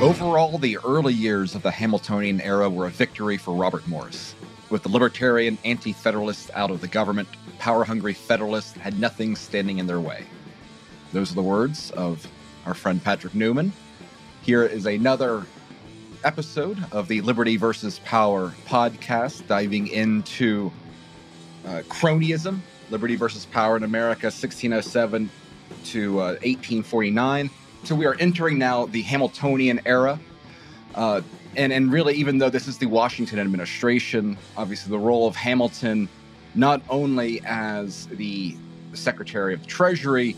Overall, the early years of the Hamiltonian era were a victory for Robert Morris. With the libertarian anti federalists out of the government, power hungry federalists had nothing standing in their way. Those are the words of our friend Patrick Newman. Here is another episode of the Liberty versus Power podcast, diving into uh, cronyism, Liberty versus Power in America, 1607 to uh, 1849 so we are entering now the Hamiltonian era. Uh, and, and really, even though this is the Washington administration, obviously the role of Hamilton, not only as the Secretary of the Treasury,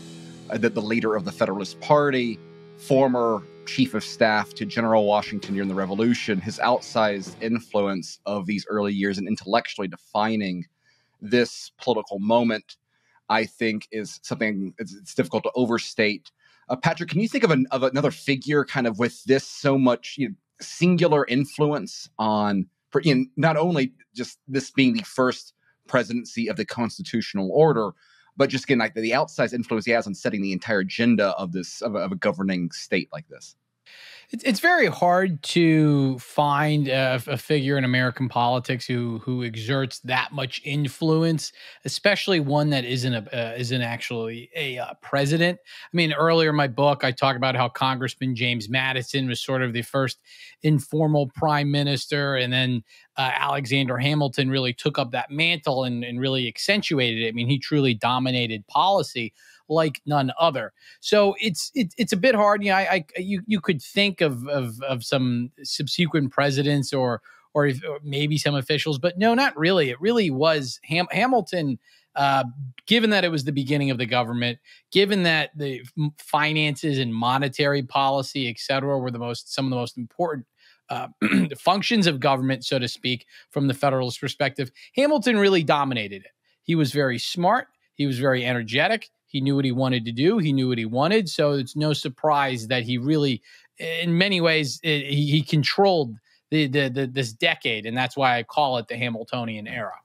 uh, the leader of the Federalist Party, former chief of staff to General Washington during the Revolution, his outsized influence of these early years and intellectually defining this political moment, I think, is something it's, it's difficult to overstate. Uh, Patrick, can you think of, an, of another figure kind of with this so much you know, singular influence on you know, not only just this being the first presidency of the constitutional order, but just again like the, the outsized influence he has on setting the entire agenda of this of of a governing state like this? It's, very hard to find a, a, figure in American politics who who exerts that much influence, especially one that isn't a uh, isn't actually a uh, president. I mean, earlier in my book, I talk about how Congressman James Madison was sort of the first informal prime minister, and then uh, Alexander Hamilton really took up that mantle and, and really accentuated it. I mean, he truly dominated policy like none other. So it's it, it's a bit hard. You know, I, I you you could think of of of some subsequent presidents or or, if, or maybe some officials, but no, not really. It really was Ham- Hamilton. Uh, given that it was the beginning of the government, given that the finances and monetary policy, et cetera, were the most some of the most important uh, functions of government, so to speak, from the Federalist perspective, Hamilton really dominated it. He was very smart. He was very energetic. He knew what he wanted to do. He knew what he wanted. So it's no surprise that he really, in many ways, it, he, controlled the, the, the, this decade, and that's why I call it the Hamiltonian era.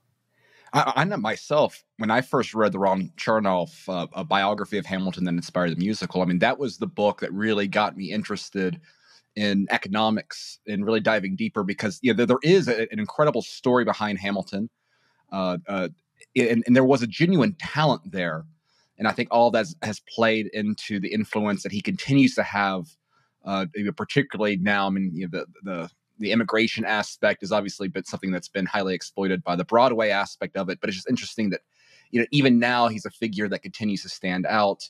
I, I know myself when I first read the Ron Chernow uh, a biography of Hamilton that inspired the musical. I mean, that was the book that really got me interested in economics and really diving deeper because you know, there, there is a, an incredible story behind Hamilton, uh, uh, and, and, there was a genuine talent there and I think all that has played into the influence that he continues to have, uh, particularly now. I mean, you know, the the the immigration aspect is obviously been something that's been highly exploited by the Broadway aspect of it, but it's just interesting that you know even now he's a figure that continues to stand out.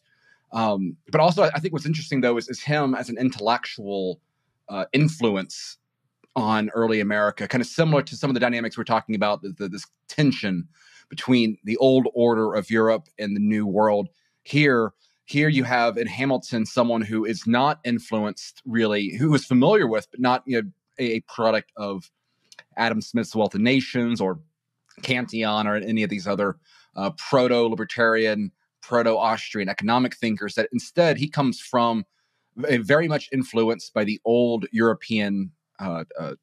Um, but also, I think what's interesting though is, is him as an intellectual uh, influence on early America, kind of similar to some of the dynamics we're talking about, the, the, this tension between the old order of Europe and the new world. Here, here you have in Hamilton someone who is not influenced really, who is familiar with, but not you know, a, product of Adam Smith's Wealth of Nations or Cantillon or any of these other uh, proto-libertarian, proto-Austrian economic thinkers. That instead he comes from very much influenced by the old European uh, uh,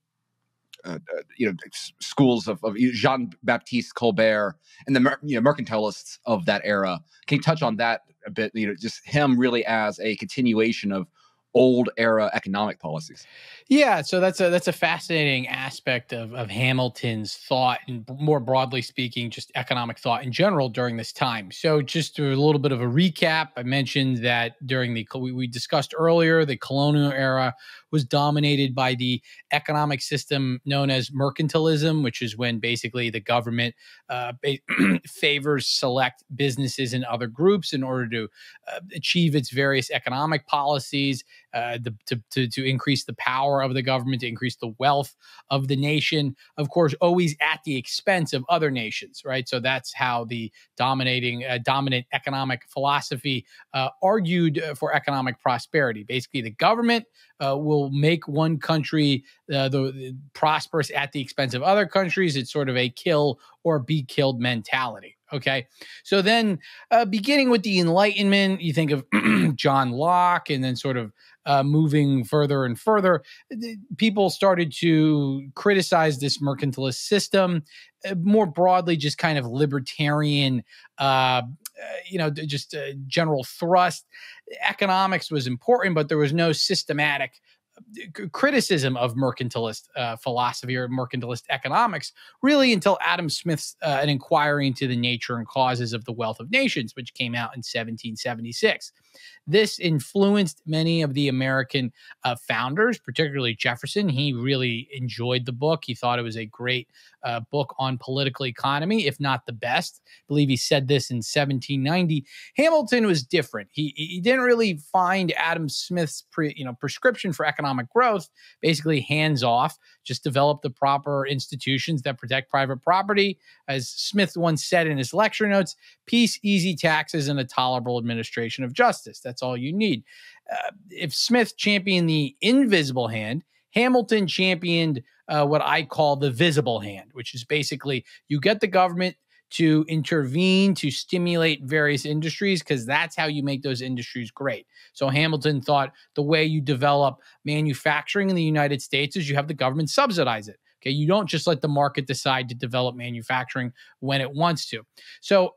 uh, uh, you know schools of, of Jean Baptiste Colbert and the you know, mercantilists of that era. Can you touch on that a bit? You know, just him really as a continuation of old era economic policies. Yeah, so that's a that's a fascinating aspect of of Hamilton's thought and more broadly speaking just economic thought in general during this time. So just a little bit of a recap, I mentioned that during the we, discussed earlier the colonial era was dominated by the economic system known as mercantilism, which is when basically the government uh, favors select businesses and other groups in order to uh, achieve its various economic policies, uh, the, to, to, to increase the power of the government, to increase the wealth of the nation. Of course, always at the expense of other nations, right? So that's how the dominating, uh, dominant economic philosophy uh, argued uh, for economic prosperity. Basically, the government uh, will make one country the, the, prosperous at the expense of other countries. It's sort of a kill or be killed mentality. Okay, so then uh, beginning with the Enlightenment, you think of John Locke, and then sort of uh, moving further and further, people started to criticize this mercantilist system. Uh, more broadly, just kind of libertarian uh, uh, you know, just a general thrust. Economics was important, but there was no systematic criticism of mercantilist uh, philosophy or mercantilist economics really until Adam Smith's uh, an inquiry into the nature and causes of the wealth of nations, which came out in 1776. This influenced many of the American uh, founders, particularly Jefferson. He really enjoyed the book. He thought it was a great uh, book on political economy, if not the best. I believe he said this in 1790. Hamilton was different. He he didn't really find Adam Smith's pre, you know prescription for economic growth basically hands off. Just develop the proper institutions that protect private property, as Smith once said in his lecture notes: peace, easy taxes, and a tolerable administration of justice. That's all you need. Uh, if Smith championed the invisible hand, Hamilton championed uh, what I call the visible hand, which is basically you get the government to intervene to stimulate various industries because that's how you make those industries great. So Hamilton thought the way you develop manufacturing in the United States is you have the government subsidize it. Okay, you don't just let the market decide to develop manufacturing when it wants to. So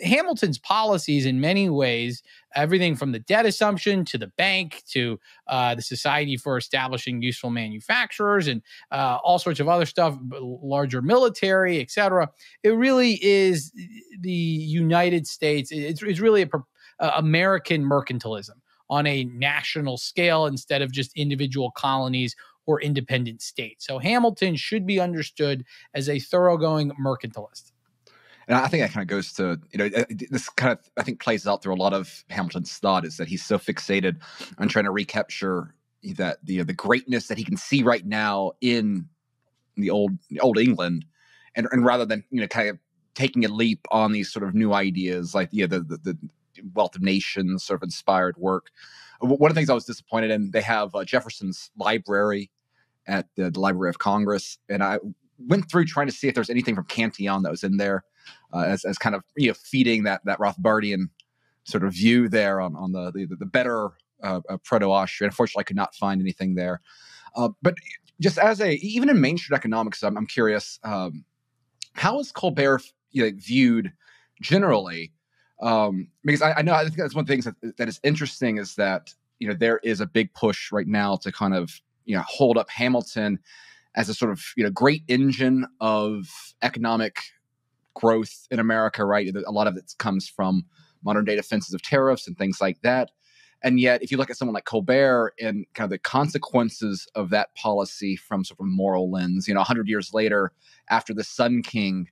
Hamilton's policies, in many ways, everything from the debt assumption to the bank to uh, the Society for Establishing Useful Manufacturers and uh, all sorts of other stuff, larger military, etc. It really is the United States. It's, it's really a, American mercantilism on a national scale instead of just individual colonies or independent states. So Hamilton should be understood as a thoroughgoing mercantilist. And I think that kind of goes to, you know, uh, this kind of, I think, plays out through a lot of Hamilton's thought is that he's so fixated on trying to recapture that the the greatness that he can see right now in the old old England, and and rather than you know kind of taking a leap on these sort of new ideas like yeah the, the, the wealth of nations sort of inspired work. One of the things I was disappointed in, they have uh, Jefferson's library at the, the, Library of Congress, and I went through trying to see if there's anything from Cantillon that was in there uh, as, as kind of you know feeding that that Rothbardian sort of view there on on the the, the better uh, uh, proto-Austrian. Unfortunately, I could not find anything there. Uh, but just as a even in mainstream economics, I'm, I'm curious um, how is Colbert you know, viewed generally? Um, because I, I, know I think that's one of the things that, that is interesting is that you know there is a big push right now to kind of you know hold up Hamilton as a sort of you know great engine of economic growth in America, right? A lot of it comes from modern day defenses of tariffs and things like that. And yet, if you look at someone like Colbert and kind of the consequences of that policy from sort of a moral lens, you know, 100 years later, after the Sun King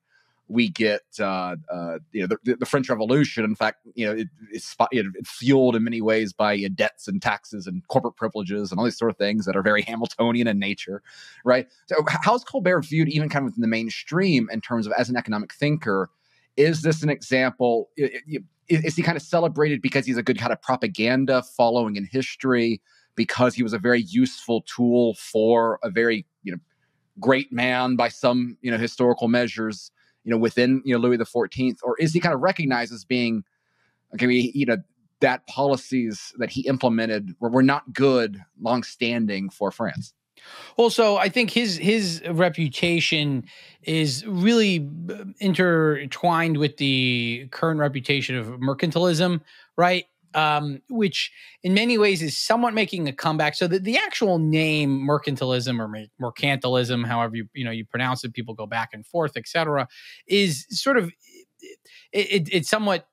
we get uh, uh, you know the, the, French Revolution. In fact, you know it, it's, it's fueled in many ways by debts and taxes and corporate privileges and all these sort of things that are very Hamiltonian in nature, right? So, how's Colbert viewed, even kind of in the mainstream, in terms of as an economic thinker? Is this an example? Is he kind of celebrated because he's a good kind of propaganda following in history? Because he was a very useful tool for a very you know great man by some you know historical measures you know, within you know Louis the Fourteenth, or is he kind of recognized as being okay? We, you know, that policies that he implemented were, were not good, long-standing for France. Well, so I think his his reputation is really uh, intertwined with the current reputation of mercantilism, right? Um, which in many ways is somewhat making a comeback. So the, the actual name mercantilism or mercantilism, however you you know you pronounce it, people go back and forth, etc., is sort of it, it, it's somewhat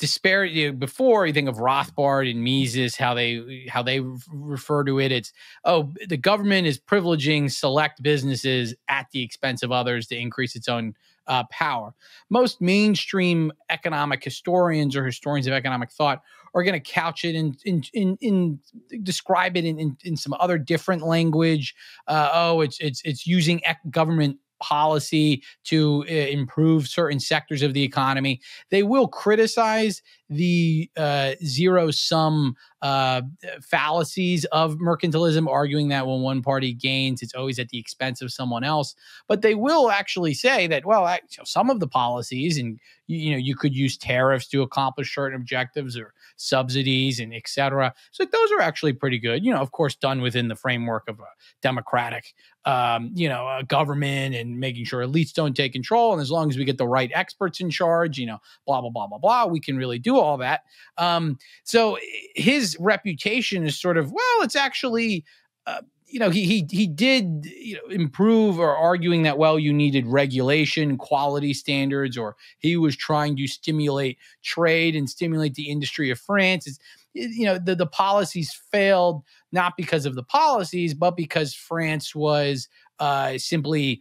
know, before you think of Rothbard and Mises how they how they refer to it it's oh the government is privileging select businesses at the expense of others to increase its own uh, power most mainstream economic historians or historians of economic thought are going to couch it in in in, in describe it in, in, in some other different language. Uh, oh, it's it's it's using government policy to uh, improve certain sectors of the economy. They will criticize the uh, zero sum uh, fallacies of mercantilism, arguing that when one party gains, it's always at the expense of someone else. But they will actually say that, well, some of the policies, and you know, you could use tariffs to accomplish certain objectives or subsidies and et cetera. So those are actually pretty good. You know, of course, done within the framework of a democratic, um, you know, a government and making sure elites don't take control. And as long as we get the right experts in charge, you know, blah blah blah blah blah, we can really do all that. Um, so his reputation is sort of well, it's actually uh, you know, he he he did you know, improve or arguing that well, you needed regulation, quality standards, or he was trying to stimulate trade and stimulate the industry of France. It's, you know, the the policies failed not because of the policies, but because France was uh, simply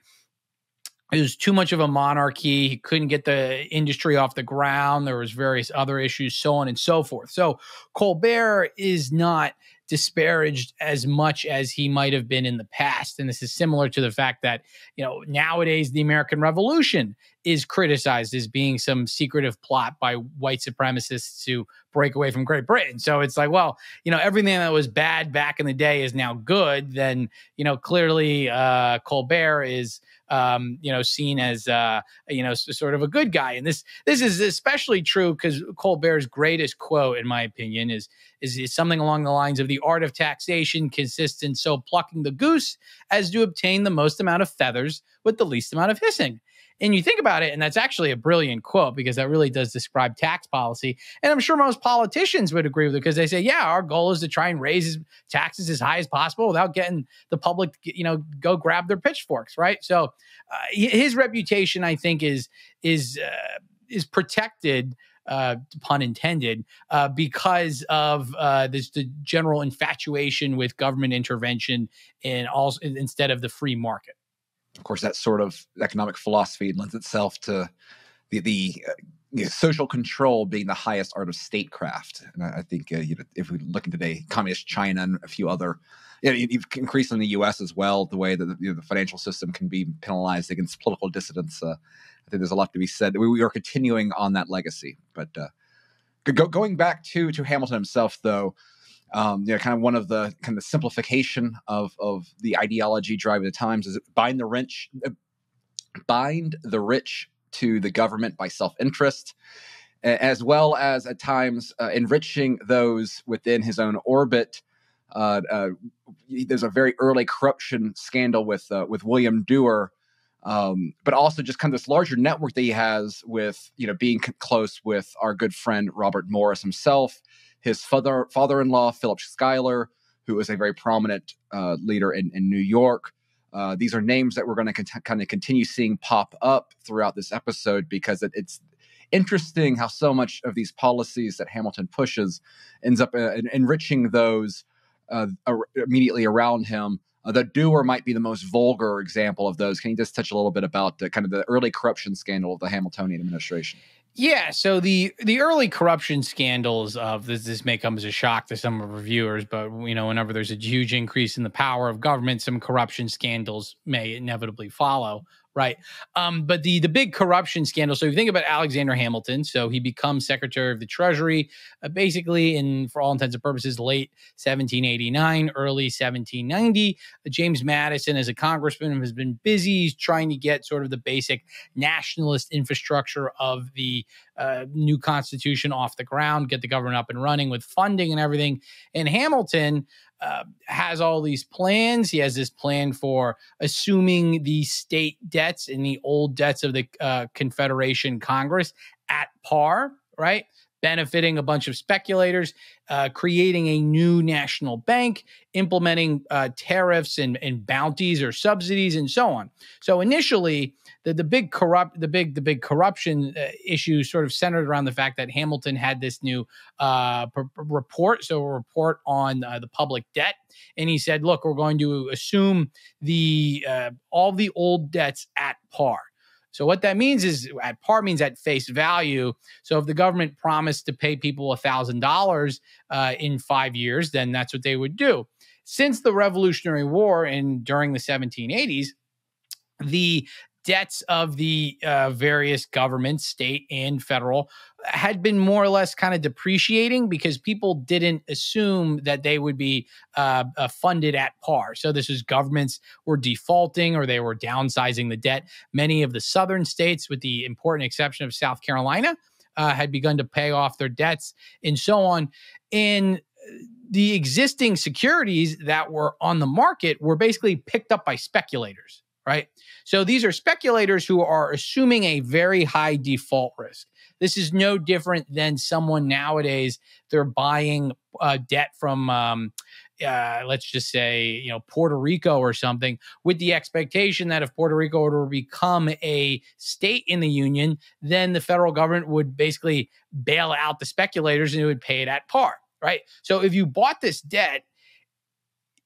it was too much of a monarchy. He couldn't get the industry off the ground. There was various other issues so on and so forth. So colbert is not disparaged as much as he might have been in the past. And this is similar to the fact that, you know, nowadays the American Revolution is criticized as being some secretive plot by white supremacists to break away from Great Britain. So it's like, well, you know, everything that was bad back in the day is now good. Then, you know, clearly uh, Colbert is um, you know, seen as uh, you know, sort of a good guy. And this this is especially true because Colbert's greatest quote, in my opinion, is, is is something along the lines of the art of taxation consists in so plucking the goose as to obtain the most amount of feathers with the least amount of hissing. And you think about it, and that's actually a brilliant quote because that really does describe tax policy. And I'm sure most politicians would agree with it because they say, yeah, our goal is to try and raise taxes as high as possible without getting the public, you know, go grab their pitchforks, right? So uh, his reputation, I think, is is uh, is protected. Uh, pun intended, uh, because of uh, this the general infatuation with government intervention and also instead of the free market of course, that sort of economic philosophy lends itself to the the uh, you know, social control being the highest art of statecraft. And I, I think uh, you know, if we look in today, communist China and a few other, you know, increased in the U.S. as well, the way that the, you know, the financial system can be penalized against political dissidents. Uh, I think there's a lot to be said. We, we are continuing on that legacy, but uh, go, going back to to Hamilton himself, though um, you know, kind of one of the kind of simplification of of the ideology driving the times is bind the rich, uh, bind the rich to the government by self interest, as well as at times uh, enriching those within his own orbit. Uh, uh, there's a very early corruption scandal with uh, with William Duer, um, but also just kind of this larger network that he has with you know being close with our good friend Robert Morris himself his father father-in-law Philip Schuyler, who is a very prominent uh, leader in, in New York. Uh, these are names that we're going to cont- kind of continue seeing pop up throughout this episode because it, it's interesting how so much of these policies that Hamilton pushes ends up uh, enriching those uh, immediately around him. Uh, the Duer might be the most vulgar example of those. Can you just touch a little bit about the, kind of the early corruption scandal of the Hamiltonian administration? Yeah, so the the early corruption scandals of this this may come as a shock to some of our viewers, but you know, whenever there's a huge increase in the power of government, some corruption scandals may inevitably follow right? Um, but the the big corruption scandal. So you think about Alexander Hamilton, so he becomes Secretary of the Treasury, uh, basically in for all intents and purposes, late 1789, early 1790. Uh, James Madison, as a congressman, has been busy trying to get sort of the basic nationalist infrastructure of the uh, new constitution off the ground, get the government up and running with funding and everything. And Hamilton uh, has all these plans. He has this plan for assuming the state debts and the old debts of the uh, Confederation Congress at par, right? Benefiting a bunch of speculators, uh, creating a new national bank, implementing uh, tariffs and, and bounties or subsidies, and so on. So initially, the, the big corrupt the big the big corruption uh, issue sort of centered around the fact that Hamilton had this new uh, report, so a report on uh, the public debt, and he said, "Look, we're going to assume the uh, all the old debts at par." So what that means is at par means at face value. So if the government promised to pay people a thousand dollars uh, in five years, then that's what they would do. Since the Revolutionary War and during the 1780s, the debts of the uh, various governments, state and federal, had been more or less kind of depreciating because people didn't assume that they would be uh, uh, funded at par. So this is governments were defaulting or they were downsizing the debt. Many of the southern states, with the important exception of South Carolina, uh, had begun to pay off their debts and so on. And the existing securities that were on the market were basically picked up by speculators right? So these are speculators who are assuming a very high default risk. This is no different than someone nowadays, they're buying uh, debt from um, uh, let's just say, you know, Puerto Rico or something, with the expectation that if Puerto Rico were to become a state in the union, then the federal government would basically bail out the speculators and it would pay it at par, right? So if you bought this debt,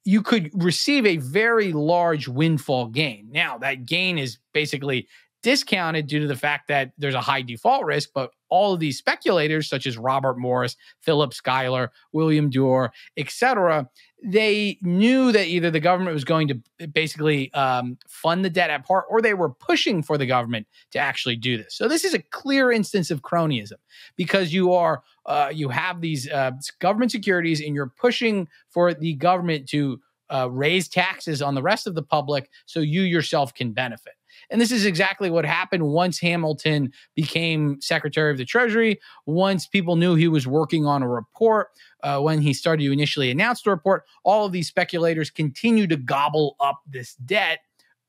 you could receive a very large windfall gain. Now, that gain is basically discounted due to the fact that there's a high default risk, but all of these speculators, such as Robert Morris, Philip Schuyler, William Duer, etc., they knew that either the government was going to basically um, fund the debt at part, or they were pushing for the government to actually do this. So this is a clear instance of cronyism because you are uh, you have these uh, government securities and you're pushing for the government to uh, raise taxes on the rest of the public so you yourself can benefit. And this is exactly what happened once Hamilton became Secretary of the Treasury. Once people knew he was working on a report, uh, when he started to initially announce the report, all of these speculators continued to gobble up this debt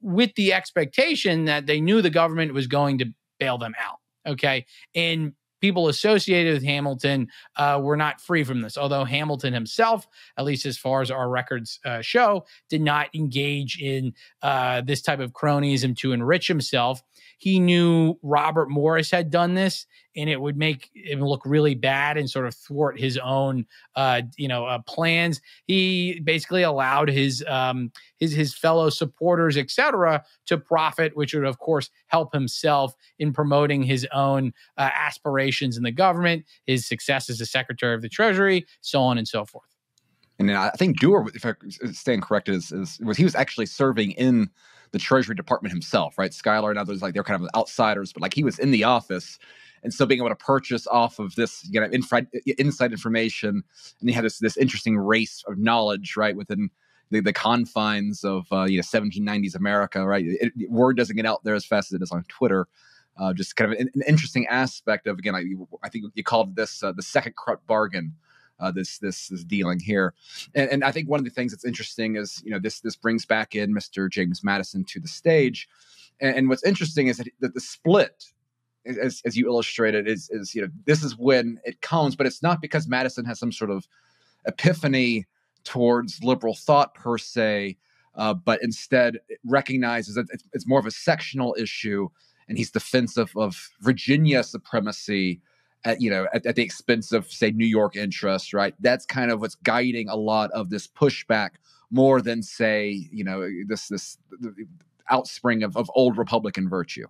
with the expectation that they knew the government was going to bail them out. Okay. And people associated with Hamilton uh, were not free from this. Although Hamilton himself, at least as far as our records uh, show, did not engage in uh, this type of cronyism to enrich himself. He knew Robert Morris had done this, and it would make him look really bad and sort of thwart his own, uh, you know, uh, plans. He basically allowed his um, his his fellow supporters, etc., to profit, which would of course help himself in promoting his own uh, aspirations in the government, his success as the Secretary of the Treasury, so on and so forth. And I think Duer, if I stand corrected, is, is was he was actually serving in the Treasury Department himself, right? Schuyler and others, like they're kind of outsiders, but like he was in the office. And so being able to purchase off of this, you know, inside, inside information, and he had this this interesting race of knowledge, right, within the, the confines of uh, you know 1790s America, right? It, it, word doesn't get out there as fast as it is on Twitter. Uh, just kind of an, an, interesting aspect of again, I, I think you called this uh, the second corrupt bargain uh, this this is dealing here. And, and I think one of the things that's interesting is you know this this brings back in Mr. James Madison to the stage. And, and what's interesting is that, that the split as, as you illustrated is is you know this is when it comes but it's not because madison has some sort of epiphany towards liberal thought per se uh, but instead recognizes that it's, it's, more of a sectional issue and he's defensive of virginia supremacy at you know at, at the expense of say New York interests, right? That's kind of what's guiding a lot of this pushback more than say you know this this outspring of, of old Republican virtue.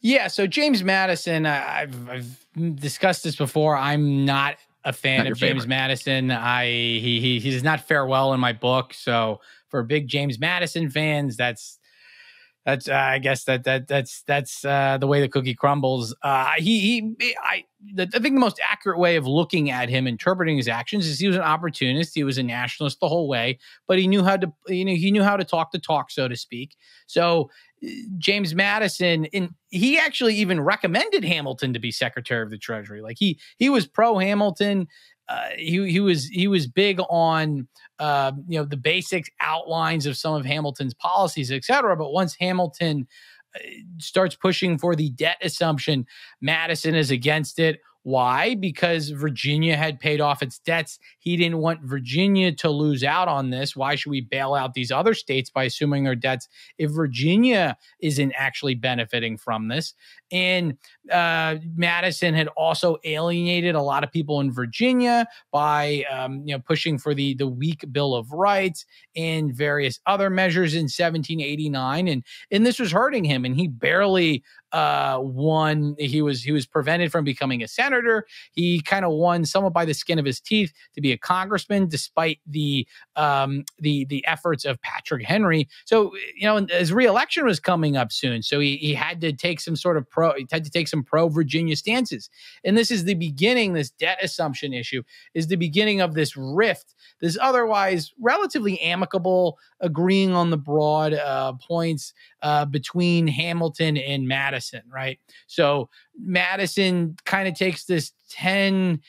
Yeah, so James Madison, I've I've discussed this before. I'm not a fan not of James favorite. Madison. I he, he he does not fare well in my book. So for big James Madison fans, that's that's uh, I guess that that that's that's uh, the way the cookie crumbles. Uh, he he I the, I think the most accurate way of looking at him, interpreting his actions, is he was an opportunist. He was a nationalist the whole way, but he knew how to you know he knew how to talk the talk, so to speak. So uh, James Madison, and he actually even recommended Hamilton to be Secretary of the Treasury. Like he he was pro Hamilton. Uh, he he was he was big on uh, you know the basic outlines of some of Hamilton's policies, et cetera. But once Hamilton uh, starts pushing for the debt assumption, Madison is against it. Why? Because Virginia had paid off its debts. He didn't want Virginia to lose out on this. Why should we bail out these other states by assuming their debts if Virginia isn't actually benefiting from this? And uh, Madison had also alienated a lot of people in Virginia by um, you know pushing for the the weak Bill of Rights and various other measures in 1789, and and this was hurting him, and he barely uh, won. He was he was prevented from becoming a senator. He kind of won somewhat by the skin of his teeth to be a congressman, despite the um, the the efforts of Patrick Henry. So you know his reelection was coming up soon, so he, he had to take some sort of pro. He had to take some pro Virginia stances, and this is the beginning. This debt assumption issue is the beginning of this rift. This otherwise relatively amicable, agreeing on the broad uh, points uh, between Hamilton and Madison, right? So Madison kind of takes this 10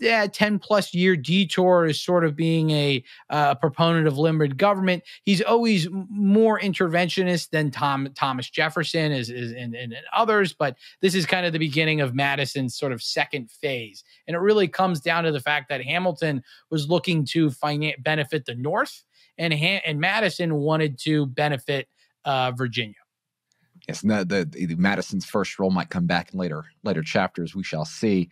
yeah, 10 plus year detour as sort of being a uh, proponent of limited government. He's always more interventionist than Tom Thomas Jefferson is, is and, and, and others, but this is kind of the beginning of Madison's sort of second phase. And it really comes down to the fact that Hamilton was looking to benefit the North and, ha- and Madison wanted to benefit uh, Virginia. Yes, the, the, the, Madison's first role might come back in later later chapters. We shall see.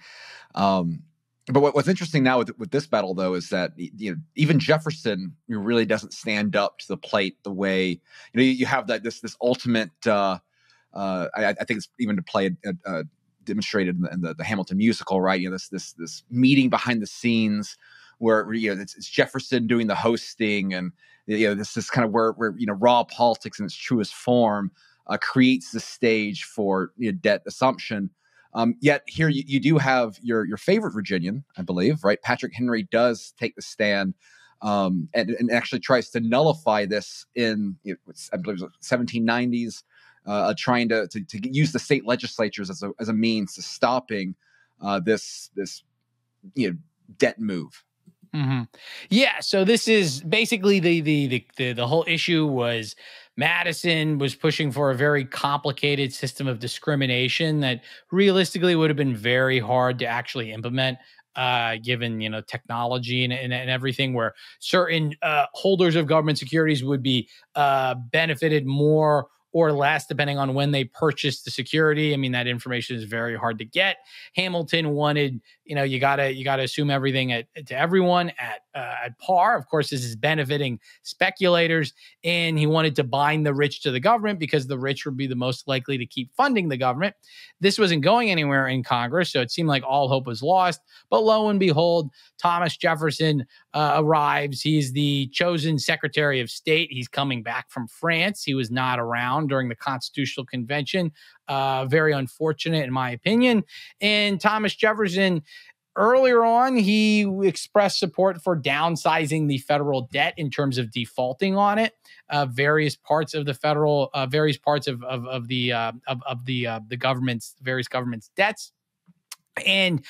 Um, but what, what's interesting now with, with this battle, though, is that you know even Jefferson really doesn't stand up to the plate the way you know you, have that this this ultimate. Uh, uh, I, I, think it's even to play uh, uh, demonstrated in, the, in the, the, Hamilton musical, right? You know this this this meeting behind the scenes where you know it's, it's Jefferson doing the hosting, and you know this is kind of where where you know raw politics in its truest form uh, creates the stage for you know, debt assumption. Um, yet here you, you, do have your your favorite Virginian, I believe, right? Patrick Henry does take the stand um, and, and, actually tries to nullify this in you know, I believe 1790s, uh, trying to, to, to use the state legislatures as a as a means to stopping uh, this this you know debt move. Mm-hmm. Yeah, so this is basically the, the the the the whole issue was Madison was pushing for a very complicated system of discrimination that realistically would have been very hard to actually implement uh, given you know technology and, and, and everything, where certain uh, holders of government securities would be uh, benefited more or less, depending on when they purchased the security. I mean, that information is very hard to get. Hamilton wanted, you know, you gotta you gotta assume everything at, to everyone at uh, at par. Of course, this is benefiting speculators, and he wanted to bind the rich to the government because the rich would be the most likely to keep funding the government. This wasn't going anywhere in Congress, so it seemed like all hope was lost. But lo and behold, Thomas Jefferson uh, arrives. He's the chosen Secretary of State. He's coming back from France. He was not around during the Constitutional Convention. Uh, very unfortunate, in my opinion. And Thomas Jefferson earlier on, he expressed support for downsizing the federal debt in terms of defaulting on it. Uh, various parts of the federal, uh, various parts of of, of the uh, of, of the uh, the government's various government's debts, and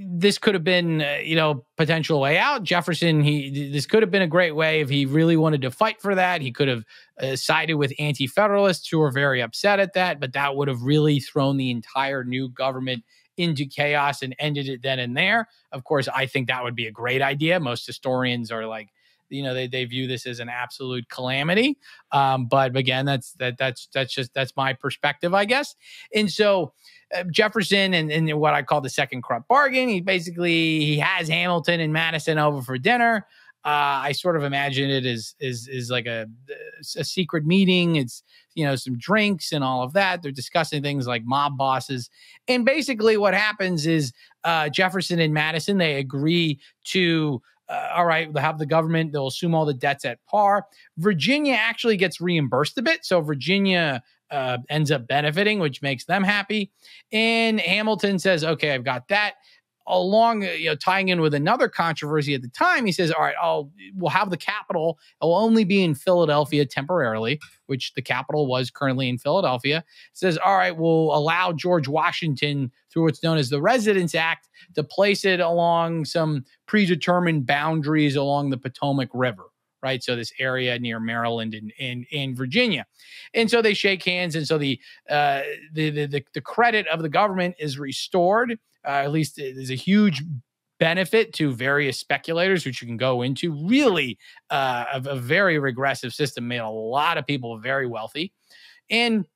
this could have been uh, you know potential way out jefferson he this could have been a great way if he really wanted to fight for that he could have uh, sided with anti-federalists who were very upset at that but that would have really thrown the entire new government into chaos and ended it then and there. Of course, I think that would be a great idea. Most historians are like, you know, they, they view this as an absolute calamity. Um, but again, that's that that's that's just that's my perspective, I guess. And so uh, Jefferson and, and what I call the second corrupt bargain, he basically he has Hamilton and Madison over for dinner. Uh, I sort of imagine it is is is like a a secret meeting. It's you know some drinks and all of that. They're discussing things like mob bosses, and basically what happens is uh, Jefferson and Madison they agree to. Uh, all right, they'll have the government, they'll assume all the debts at par. Virginia actually gets reimbursed a bit. So Virginia uh, ends up benefiting, which makes them happy. And Hamilton says, okay, I've got that along, you know, tying in with another controversy at the time, he says, "All right, I'll we'll have the capital. It will only be in Philadelphia temporarily, which the capital was currently in Philadelphia." He says, "All right, we'll allow George Washington through what's known as the Residence Act to place it along some predetermined boundaries along the Potomac River." right? So this area near Maryland and in, in, Virginia, and so they shake hands, and so the, uh, the, the the credit of the government is restored. Uh, at least there's a huge benefit to various speculators, which you can go into. Really, uh, a, a, very regressive system made a lot of people very wealthy, and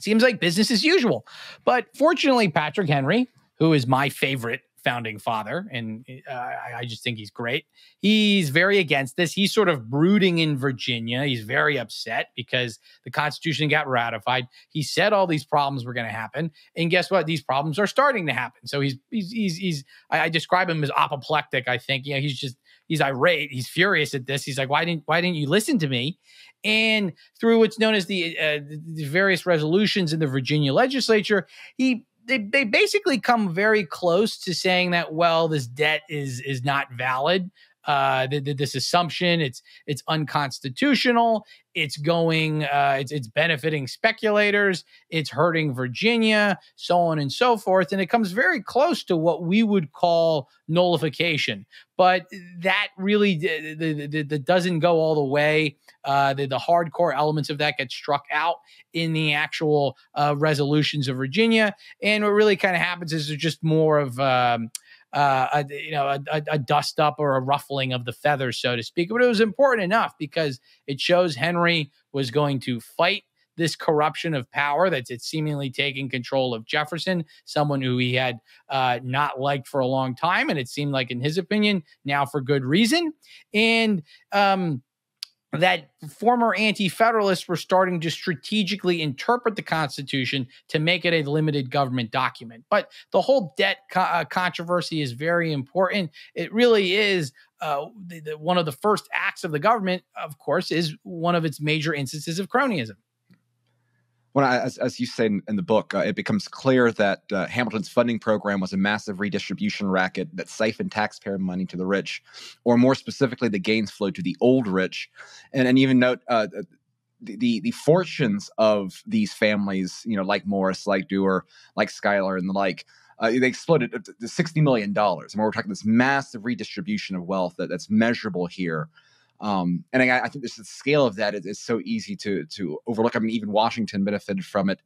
seems like business as usual. But fortunately, Patrick Henry, who is my favorite founding father, and uh, I, just think he's great. He's very against this. He's sort of brooding in Virginia. He's very upset because the Constitution got ratified. He said all these problems were going to happen, and guess what? These problems are starting to happen. So he's he's he's, he's I, I describe him as apoplectic. I think you know he's just he's irate. He's furious at this. He's like, why didn't why didn't you listen to me? And through what's known as the, uh, the various resolutions in the Virginia legislature, he they, they basically come very close to saying that well this debt is is not valid uh, this assumption. It's it's unconstitutional. It's going. Uh, it's it's benefiting speculators. It's hurting Virginia, so on and so forth. And it comes very close to what we would call nullification. But that really the, the, the doesn't go all the way. Uh, the, the hardcore elements of that get struck out in the actual uh, resolutions of Virginia. And what really kind of happens is there's just more of um, uh, a, you know a, a, dust up or a ruffling of the feathers, so to speak. But it was important enough because it shows Henry was going to fight this corruption of power that's it's seemingly taking control of Jefferson, someone who he had uh, not liked for a long time, and it seemed like, in his opinion, now for good reason. And um, that former anti federalists were starting to strategically interpret the Constitution to make it a limited government document. But the whole debt co- uh, controversy is very important. It really is uh, the, the, one of the first acts of the government, of course, is one of its major instances of cronyism I, as, as you say in, in the book, uh, it becomes clear that uh, Hamilton's funding program was a massive redistribution racket that siphoned taxpayer money to the rich, or more specifically, the gains flowed to the old rich. And, and even note uh, the, the, the fortunes of these families, you know, like Morris, like Duer, like Schuyler, and the like. Uh, they exploded to $60 million. And we're talking this massive redistribution of wealth that, that's measurable here. Um, and I, I think this the scale of that is, is, so easy to to overlook. I mean, even Washington benefited from it.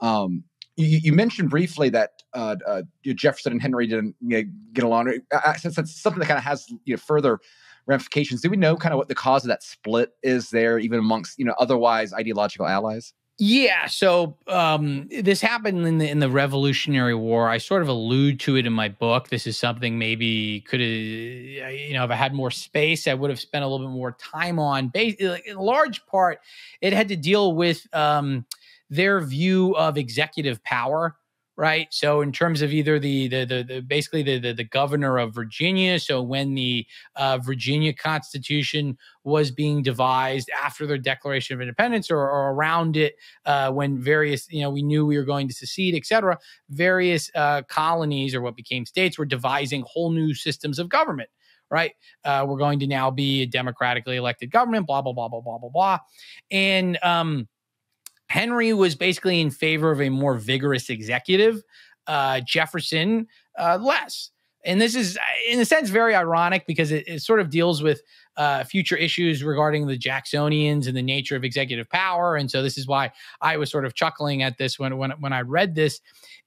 Um, you, you, mentioned briefly that uh, uh, Jefferson and Henry didn't you know, get along. I, since that's something that kind of has you know, further ramifications, do we know kind of what the cause of that split is there, even amongst you know otherwise ideological allies? Yeah, so um, this happened in the in the Revolutionary War. I sort of allude to it in my book. This is something maybe could have, you know, if I had more space, I would have spent a little bit more time on. Basically, in large part, it had to deal with um, their view of executive power right? So in terms of either the the the, the basically the, the, the governor of Virginia, so when the uh, Virginia Constitution was being devised after the Declaration of Independence or, or around it, uh, when various you know we knew we were going to secede, etc. Various uh, colonies or what became states were devising whole new systems of government right? Uh, we're going to now be a democratically elected government, blah, blah, blah, blah, blah, blah, blah. And um, Henry was basically in favor of a more vigorous executive, uh, Jefferson uh, less. And this is, in a sense, very ironic because it, it sort of deals with uh, future issues regarding the Jacksonians and the nature of executive power. And so this is why I was sort of chuckling at this when when when I read this,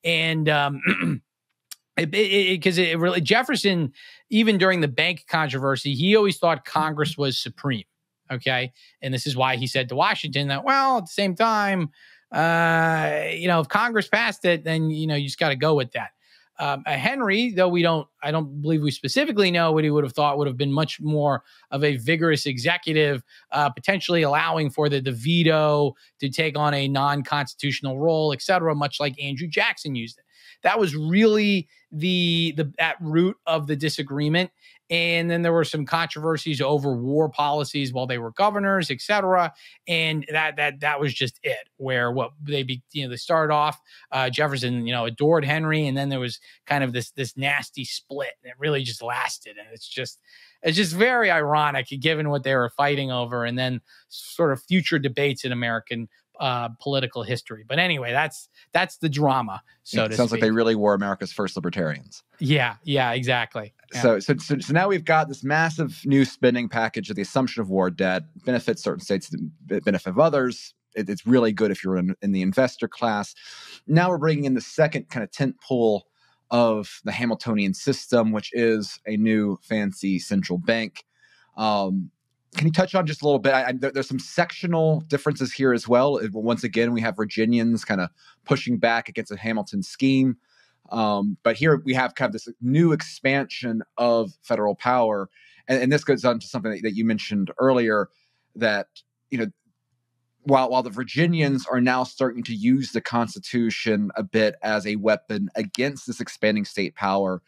and um, because it, it, it, really Jefferson, even during the bank controversy, he always thought Congress was supreme. Okay. And this is why he said to Washington that, well, at the same time, uh, you know, if Congress passed it, then, you know, you just got to go with that. Um, Henry, though we don't, I don't believe we specifically know what he would have thought would have been much more of a vigorous executive, uh, potentially allowing for the, the veto to take on a non-constitutional role, et cetera, much like Andrew Jackson used it. That was really the the at root of the disagreement. And then there were some controversies over war policies while they were governors, et cetera. And that that that was just it. Where what they be, you know they started off uh, Jefferson, you know, adored Henry, and then there was kind of this this nasty split, and it really just lasted. And it's just it's just very ironic given what they were fighting over, and then sort of future debates in American uh, political history. But anyway, that's that's the drama. So it sounds speak. like they really were America's first libertarians. Yeah, yeah, exactly. So, so, so, so now we've got this massive new spending package of the assumption of war debt benefits certain states, benefit of others. It, it's really good if you're in, in the investor class. Now we're bringing in the second kind of tent pole of the Hamiltonian system, which is a new fancy central bank. Um, can you touch on just a little bit? I, I, there, there's some sectional differences here as well. Once again, we have Virginians kind of pushing back against a Hamilton scheme. Um, but here we have kind of this new expansion of federal power. And, and this goes on to something that, that you mentioned earlier that, you know, while while the Virginians are now starting to use the Constitution a bit as a weapon against this expanding state power,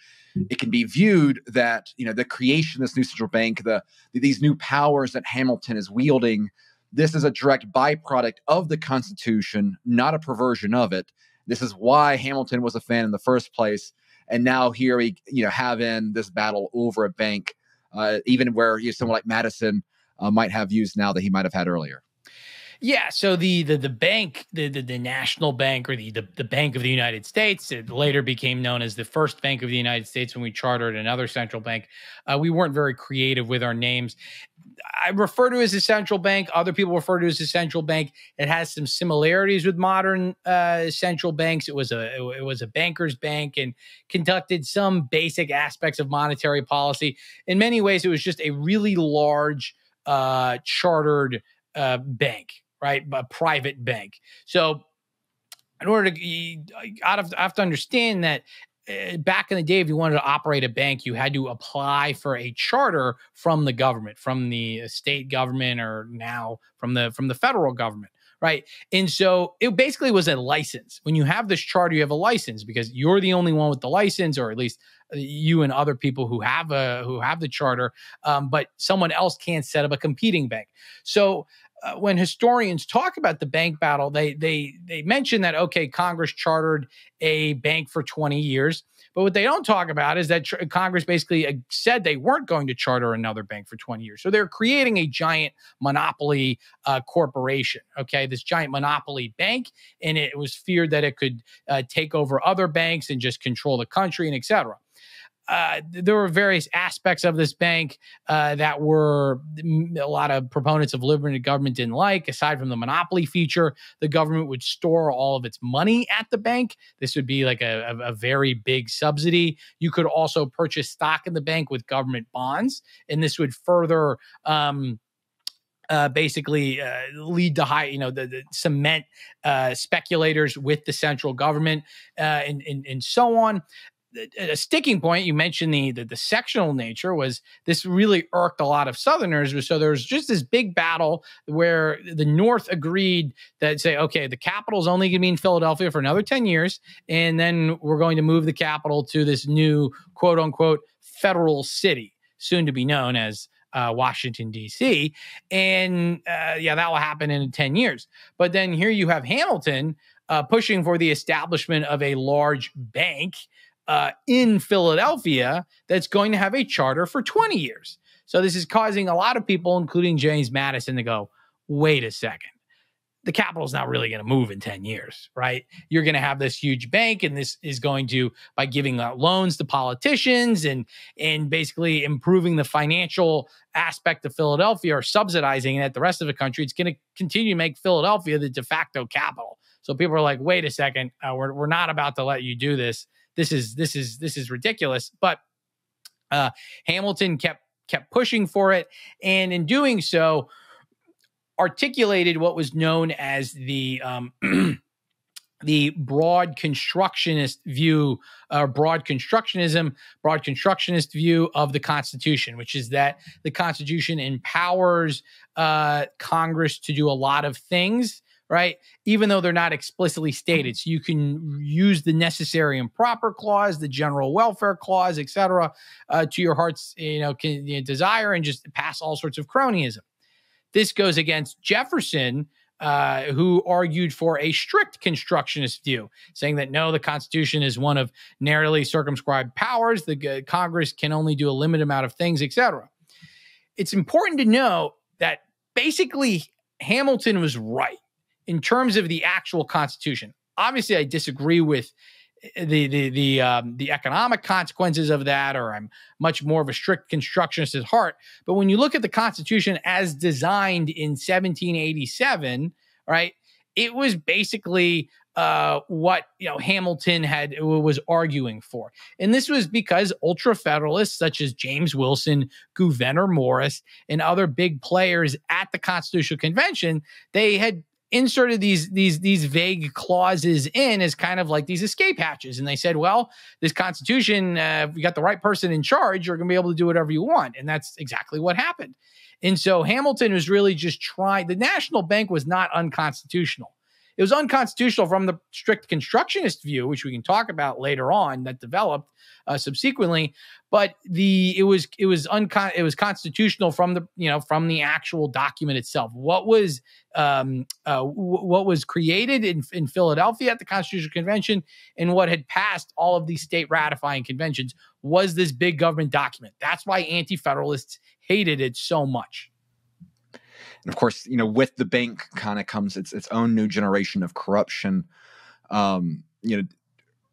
it can be viewed that you know the creation of this new central bank, the these new powers that Hamilton is wielding, this is a direct byproduct of the Constitution, not a perversion of it. This is why Hamilton was a fan in the first place, and now here we you know have in this battle over a bank uh, even where you know, someone like Madison uh, might have views now that he might have had earlier. Yeah, so the the the bank, the the, the national bank or the, the the Bank of the United States, it later became known as the First Bank of the United States when we chartered another central bank. Uh, we weren't very creative with our names. I refer to as a central bank. Other people refer to as a central bank. It has some similarities with modern uh, central banks. It was a it was a banker's bank and conducted some basic aspects of monetary policy. In many ways, it was just a really large uh, chartered uh, bank right? A private bank. So, in order to I have to understand that uh, back in the day, if you wanted to operate a bank, you had to apply for a charter from the government, from the state government, or now from the from the federal government, right? And so it basically was a license. When you have this charter, you have a license because you're the only one with the license, or at least uh, you and other people who have a who have the charter, um, but someone else can't set up a competing bank. So uh, when historians talk about the bank battle, they they they mention that okay, Congress chartered a bank for 20 years, but what they don't talk about is that Congress basically uh, said they weren't going to charter another bank for 20 years. So they're creating a giant monopoly uh, corporation. Okay, this giant monopoly bank, and it was feared that it could uh, take over other banks and just control the country and et cetera uh, there were various aspects of this bank uh, that were a lot of proponents of limited government didn't like. Aside from the monopoly feature, the government would store all of its money at the bank. This would be like a, a, a very big subsidy. You could also purchase stock in the bank with government bonds, and this would further. Um, uh, basically uh, lead to high, you know, the, the cement uh, speculators with the central government uh, and, and, and so on a sticking point you mentioned the, the, the sectional nature was this really irked a lot of southerners so there was just this big battle where the north agreed that say okay the capital is only going to be in philadelphia for another 10 years and then we're going to move the capital to this new quote unquote federal city soon to be known as uh, Washington, D.C. And uh, yeah, that will happen in 10 years. But then here you have Hamilton uh, pushing for the establishment of a large bank uh, in Philadelphia that's going to have a charter for 20 years. So this is causing a lot of people, including James Madison, to go, wait a second. The capital's not really going to move in 10 years, right? You're going to have this huge bank, and this is going to, by giving out loans to politicians and and basically improving the financial aspect of Philadelphia or subsidizing it, the rest of the country, it's going to continue to make Philadelphia the de facto capital. So people are like, wait a second, uh, we're, we're not about to let you do this this is this is this is ridiculous. But uh, Hamilton kept kept pushing for it, and in doing so, articulated what was known as the um, the broad constructionist view, uh, broad constructionism, broad constructionist view of the Constitution, which is that the Constitution empowers uh, Congress to do a lot of things right? Even though they're not explicitly mm-hmm. stated. So you can use the necessary and proper clause, the general welfare clause, et cetera, uh, to your heart's you know, can, you know, desire and just pass all sorts of cronyism. This goes against Jefferson, uh, who argued for a strict constructionist view, saying that no, the Constitution is one of narrowly circumscribed powers. The uh, Congress can only do a limited amount of things, etc. It's important to know that basically Hamilton was right in terms of the actual Constitution, obviously I disagree with eh, the the the um, the economic consequences of that, or I'm much more of a strict constructionist at heart. But when you look at the Constitution as designed in 1787, right, it was basically uh, what you know Hamilton had was arguing for, and this was because ultra federalists such as James Wilson, Gouverneur Morris, and other big players at the Constitutional Convention they had inserted these these these vague clauses in as kind of like these escape hatches. And they said well this constitution uh, if you got the right person in charge you're going to be able to do whatever you want. And that's exactly what happened. And so hamilton was really just trying the national bank was not unconstitutional it was unconstitutional from the strict constructionist view, which we can talk about later on, that developed uh, subsequently. But the it was it was uncon it was constitutional from the you know from the actual document itself. What was um, uh, what was created in, in Philadelphia at the Constitutional Convention and what had passed all of these state ratifying conventions was this big government document. That's why anti-federalists hated it so much. And of course, you know, with the bank kind of comes its its own new generation of corruption. Um, you know,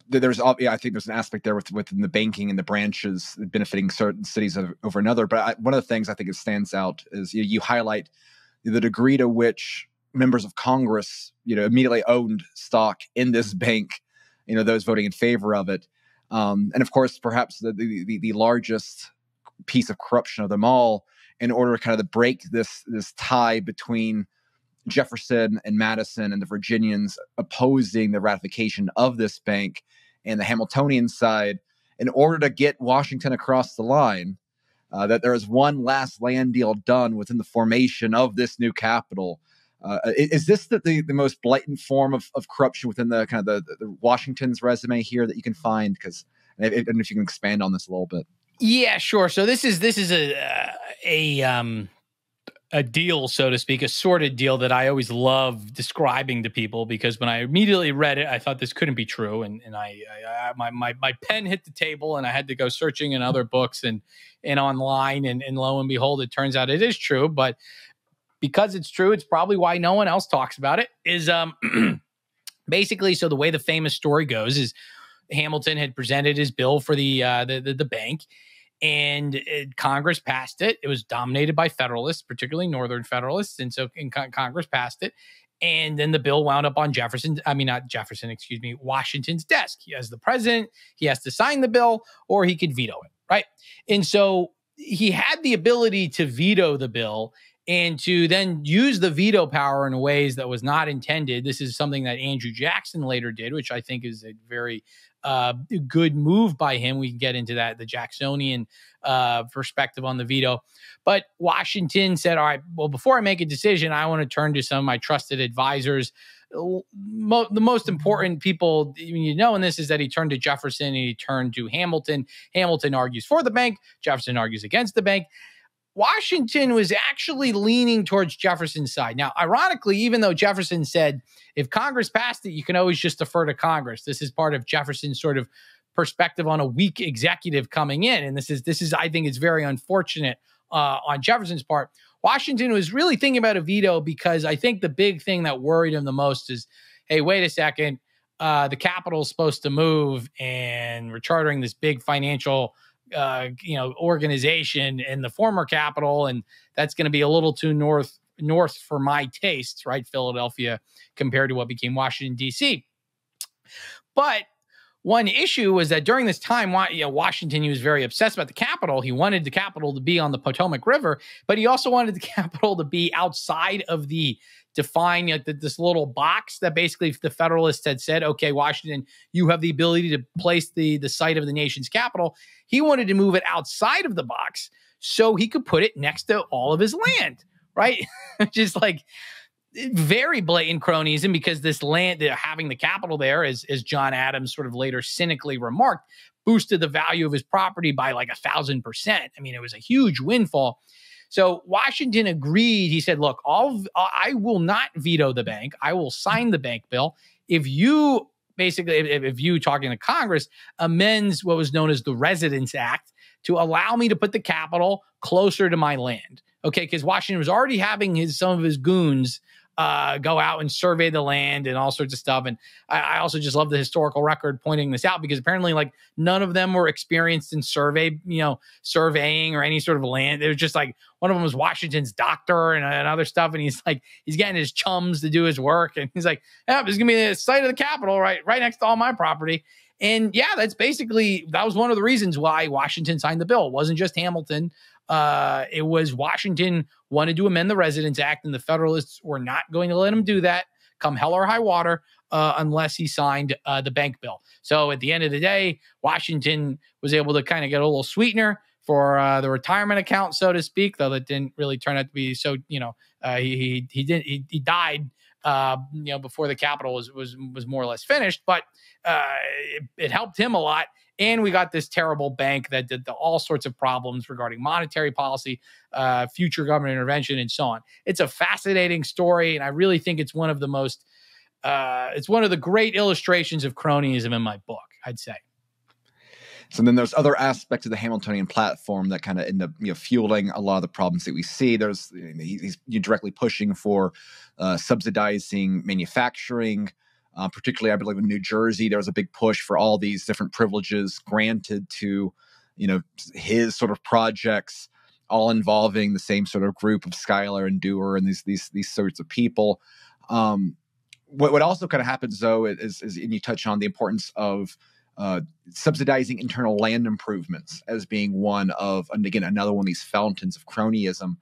there's yeah, I think there's an aspect there with within the banking and the branches benefiting certain cities over another. But I, one of the things I think it stands out is you, you highlight the degree to which members of Congress, you know, immediately owned stock in this bank. You know, those voting in favor of it, um, and of course, perhaps the, the the largest piece of corruption of them all, in order to kind of to break this this tie between Jefferson and Madison and the Virginians opposing the ratification of this bank and the Hamiltonian side in order to get Washington across the line. Uh, that there is one last land deal done within the formation of this new capital. Uh, is this the, the, the, most blatant form of, of corruption within the kind of the, the Washington's resume here that you can find? Because I don't know if you can expand on this a little bit. Yeah, sure. So this is this is a a um a deal, so to speak, a sorted deal that I always love describing to people because when I immediately read it, I thought this couldn't be true, and and I, I, my my my pen hit the table, and I had to go searching in other books and and online, and and lo and behold, it turns out it is true. But because it's true, it's probably why no one else talks about it. Is um basically so the way the famous story goes is Hamilton had presented his bill for the uh, the, the, the bank and it, Congress passed it. It was dominated by Federalists, particularly Northern Federalists, and so Congress passed it. And then the bill wound up on Jefferson, I mean, not Jefferson, excuse me, Washington's desk. He has the president, he has to sign the bill or he could veto it, right? And so he had the ability to veto the bill and to then use the veto power in ways that was not intended. This is something that Andrew Jackson later did, which I think is a very uh, good move by him. We can get into that, the Jacksonian uh, perspective on the veto. But Washington said, all right, well, before I make a decision, I want to turn to some of my trusted advisors. Mo- the most important people you know in this is that he turned to Jefferson and he turned to Hamilton. Hamilton argues for the bank, Jefferson argues against the bank. Washington was actually leaning towards Jefferson's side. Now, ironically, even though Jefferson said if Congress passed it, you can always just defer to Congress. This is part of Jefferson's sort of perspective on a weak executive coming in, and this is this is I think it's very unfortunate uh, on Jefferson's part. Washington was really thinking about a veto because I think the big thing that worried him the most is, hey, wait a second, uh, the capital is supposed to move, and we're chartering this big financial uh, you know organization in the former capital, and that's going to be a little too north north for my tastes, right? Philadelphia compared to what became Washington D.C. But one issue was that during this time, you know, Washington, he was very obsessed about the capital. He wanted the capital to be on the Potomac River, but he also wanted the capital to be outside of the define like this little box that basically the Federalists had said, okay, Washington, you have the ability to place the the site of the nation's capital. He wanted to move it outside of the box so he could put it next to all of his land, right? Just like very blatant cronyism because this land having the capital there as as John Adams sort of later cynically remarked boosted the value of his property by like a thousand percent. I mean, it was a huge windfall. So Washington agreed. He said, "Look, I'll, uh, I will not veto the bank. I will sign the bank bill if you basically, if, if you talking to Congress amends what was known as the Residence Act to allow me to put the capital closer to my land." Okay, because Washington was already having his some of his goons uh, go out and survey the land and all sorts of stuff. And I, I, also just love the historical record pointing this out because apparently, like, none of them were experienced in survey, you know, surveying or any sort of land. It was just like one of them was Washington's doctor and, and other stuff. And he's like, he's getting his chums to do his work. And he's like, yeah, this is gonna be the site of the Capitol, right, right next to all my property. And yeah, that's basically that was one of the reasons why Washington signed the bill. It wasn't just Hamilton. Uh, it was Washington wanted to amend the Residence Act, and the Federalists were not going to let him do that, come hell or high water, uh, unless he signed uh, the bank bill. So at the end of the day, Washington was able to kind of get a little sweetener for uh, the retirement account, so to speak, though that didn't really turn out to be so. You know, uh, he he he did he, he died uh, you know, before the capital was was was more or less finished. But uh, it, it helped him a lot. And we got this terrible bank that did the, all sorts of problems regarding monetary policy, uh, future government intervention, and so on. It's a fascinating story, and I really think it's one of the most, uh, it's one of the great illustrations of cronyism in my book. I'd say. So then there's other aspects of the Hamiltonian platform that kind of end up you know, fueling a lot of the problems that we see. There's he's directly pushing for uh, subsidizing manufacturing. Uh, particularly, I believe in New Jersey, there was a big push for all these different privileges granted to, you know, his sort of projects, all involving the same sort of group of Schuyler and Duer and these these these sorts of people. Um, what what also kind of happens though is, is, and you touch on the importance of uh, subsidizing internal land improvements as being one of, and again, another one of these fountains of cronyism.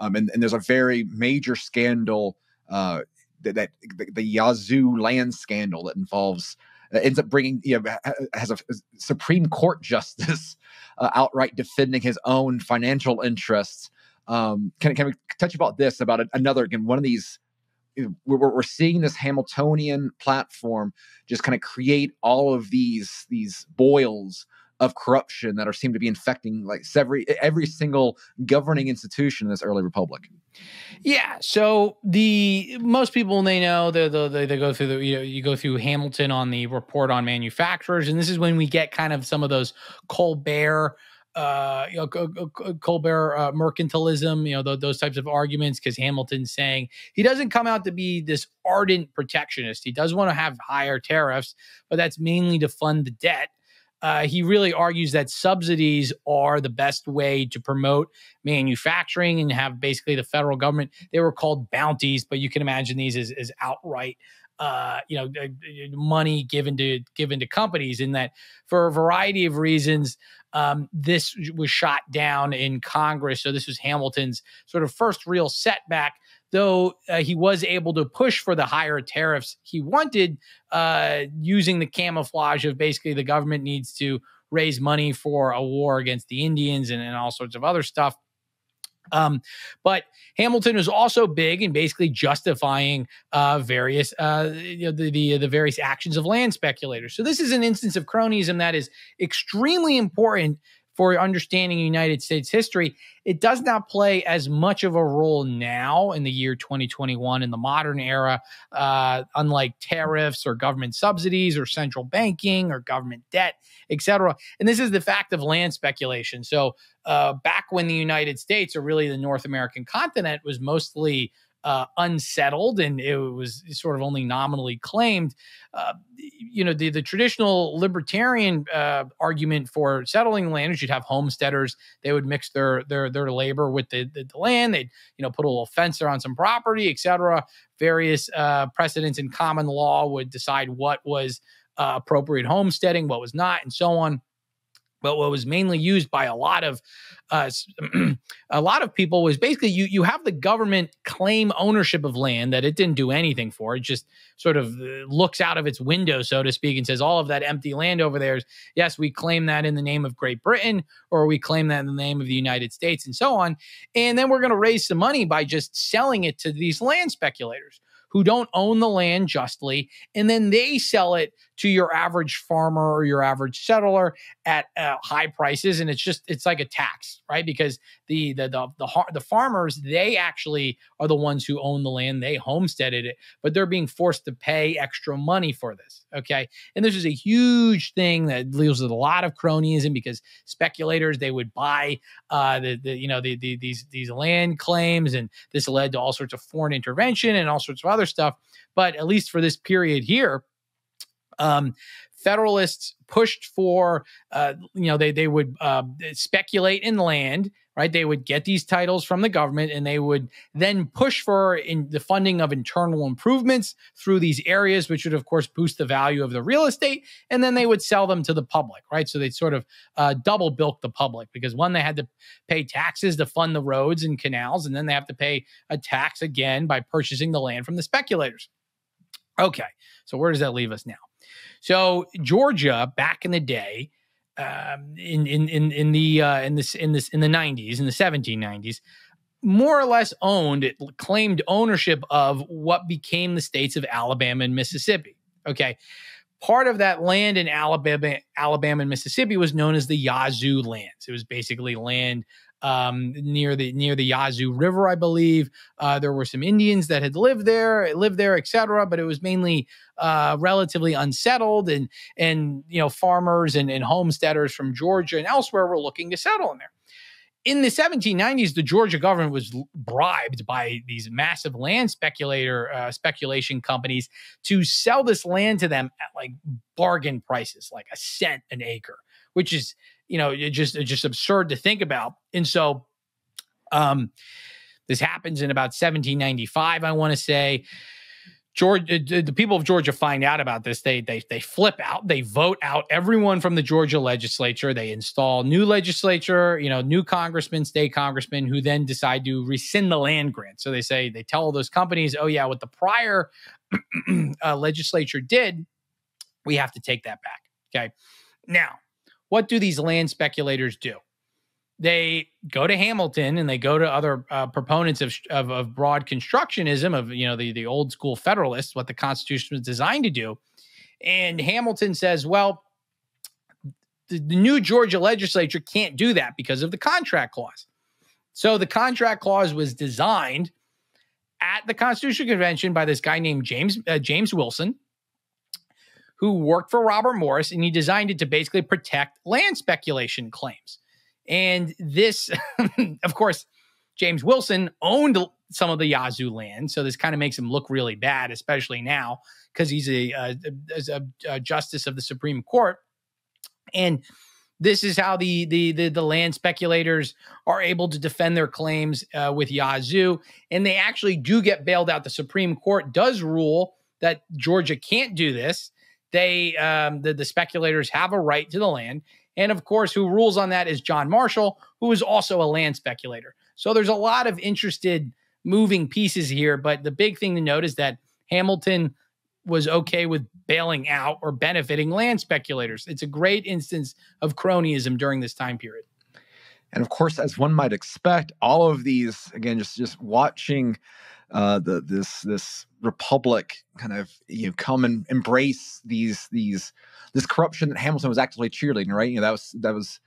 Um, and, and, there's a very major scandal uh, that, the, Yazoo land scandal that involves that ends up bringing you know has a, a Supreme Court justice uh, outright defending his own financial interests. Um, can can we touch about this about another again one of these we're, we're seeing this Hamiltonian platform just kind of create all of these these boils of corruption that are seem to be infecting like every every single governing institution in this early republic. Yeah. So the most people they know they they, they go through the you know you go through Hamilton on the report on manufacturers, and this is when we get kind of some of those Colbert uh, you know, Colbert uh, mercantilism, you know, th- those types of arguments, because Hamilton's saying he doesn't come out to be this ardent protectionist. He does want to have higher tariffs, but that's mainly to fund the debt. Uh, he really argues that subsidies are the best way to promote manufacturing and have basically the federal government. They were called bounties, but you can imagine these as, as outright uh, you know, uh, money given to given to companies. In that, for a variety of reasons, um, this was shot down in Congress. So this was Hamilton's sort of first real setback. Though uh, he was able to push for the higher tariffs he wanted, uh, using the camouflage of basically the government needs to raise money for a war against the Indians and, and all sorts of other stuff. Um, but Hamilton was also big in basically justifying uh, various uh, you know, the, the, the various actions of land speculators. So this is an instance of cronyism that is extremely important for understanding United States history. It does not play as much of a role now in the year 2021 in the modern era, uh, unlike tariffs or government subsidies or central banking or government debt, etc. And this is the fact of land speculation. So uh, back when the United States, or really the North American continent, was mostly uh, unsettled and it was sort of only nominally claimed. Uh, you know, the, the traditional libertarian uh, argument for settling land is you'd have homesteaders. They would mix their their their labor with the, the, the land. They'd you know put a little fence on some property, etc. Various uh, precedents in common law would decide what was uh, appropriate homesteading, what was not, and so on. But what was mainly used by a lot of uh, a lot of people was basically you you have the government claim ownership of land that it didn't do anything for. It just sort of uh, looks out of its window, so to speak, and says all of that empty land over there is yes, we claim that in the name of Great Britain, or we claim that in the name of the United States, and so on. And then we're going to raise some money by just selling it to these land speculators who don't own the land justly, and then they sell it to your average farmer or your average settler at uh, high prices, and it's just it's like a tax, right? Because the the the the, the farmers they actually are the ones who own the land, they homesteaded it, but they're being forced to pay extra money for this. Okay, and this is a huge thing that deals with a lot of cronyism because speculators they would buy uh, the, the you know the, the these these land claims, and this led to all sorts of foreign intervention and all sorts of other stuff. But at least for this period here, um, Federalists pushed for, uh, you know, they they would uh, speculate in land, right? They would get these titles from the government, and they would then push for in the funding of internal improvements through these areas, which would of course boost the value of the real estate, and then they would sell them to the public, right? So they'd sort of uh, double bilk the public because one, they had to pay taxes to fund the roads and canals, and then they have to pay a tax again by purchasing the land from the speculators. Okay, so where does that leave us now? So Georgia back in the day, um, in in in in the uh, in this in this in the 90s in the 1790s more or less owned, it claimed ownership of what became the states of Alabama and Mississippi. Okay. Part of that land in Alabama, Alabama and Mississippi was known as the Yazoo lands. It was basically land um, near the near the Yazoo River, I believe. Uh, there were some Indians that had lived there, lived there, etc. But it was mainly uh, relatively unsettled, and and you know farmers and, and homesteaders from Georgia and elsewhere were looking to settle in there in the 1790s, the Georgia government was bribed by these massive land speculator uh, speculation companies to sell this land to them at like bargain prices, like a cent an acre, which is you know just just absurd to think about. And so, um, this happens in about 1795, I want to say. Georgia, the people of Georgia find out about this. They they they flip out. They vote out everyone from the Georgia legislature. They install new legislature, you know, new congressmen, state congressmen, who then decide to rescind the land grant. So they say they tell all those companies, "Oh yeah, what the prior uh, legislature did, we have to take that back." Okay. Now, what do these land speculators do? They go to Hamilton and they go to other uh, proponents of, of, of broad constructionism of you know the the old school Federalists, what the Constitution was designed to do, and Hamilton says, well, the, new Georgia legislature can't do that because of the contract clause. So the contract clause was designed at the Constitutional Convention by this guy named James uh, James Wilson, who worked for Robert Morris, and he designed it to basically protect land speculation claims. And this, of course, James Wilson owned some of the Yazoo land. So this kind of makes him look really bad, especially now because he's a, a, a, a, justice of the Supreme Court. And this is how the, the, the the land speculators are able to defend their claims uh, with Yazoo, and they actually do get bailed out. The Supreme Court does rule that Georgia can't do this. They um, the the speculators have a right to the land, and of course, who rules on that is John Marshall, who is also a land speculator. So there's a lot of interested moving pieces here. But the big thing to note is that Hamilton was okay with bailing out or benefiting land speculators. It's a great instance of cronyism during this time period. And of course, as one might expect, all of these again, just just watching uh, the this this republic kind of you know come and embrace these these this corruption that Hamilton was actively cheerleading, right? You know that was that was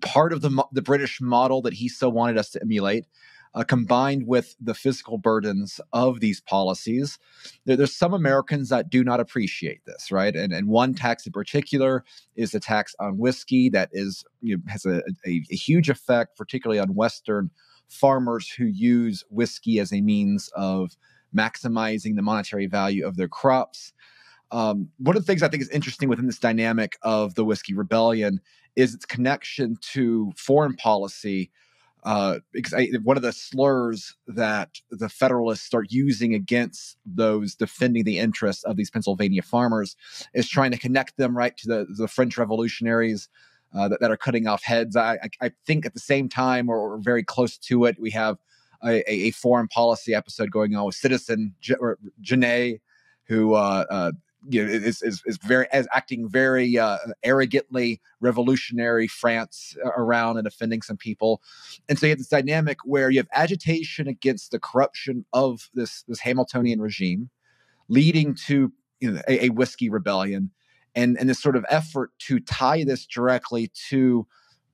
part of the the British model that he so wanted us to emulate. Uh, combined with the physical burdens of these policies, there, there's some Americans that do not appreciate this, right? And and one tax in particular is the tax on whiskey that is you know, has a, a, a huge effect, particularly on Western farmers who use whiskey as a means of maximizing the monetary value of their crops. Um, one of the things I think is interesting within this dynamic of the Whiskey Rebellion is its connection to foreign policy. Uh, because I, one of the slurs that the Federalists start using against those defending the interests of these Pennsylvania farmers is trying to connect them right to the, the French revolutionaries uh, that, that, are cutting off heads. I, I, think at the same time, or, or very close to it, we have a, a, foreign policy episode going on with Citizen Genet, who uh, uh, you know is, is, is very acting very uh, arrogantly revolutionary France uh, around and offending some people, and so you have this dynamic where you have agitation against the corruption of this this Hamiltonian regime, leading to you know, a, a whiskey rebellion and and this sort of effort to tie this directly to